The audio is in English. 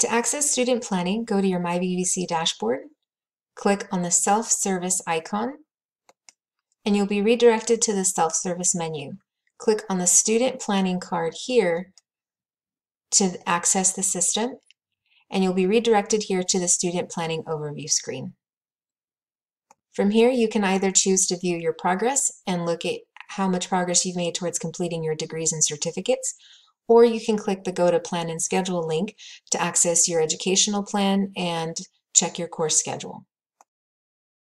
To access student planning, go to your MyVVC dashboard, click on the self-service icon, and you'll be redirected to the self-service menu. Click on the student planning card here to access the system, and you'll be redirected here to the student planning overview screen. From here, you can either choose to view your progress and look at how much progress you've made towards completing your degrees and certificates, or you can click the Go to Plan and Schedule link to access your educational plan and check your course schedule.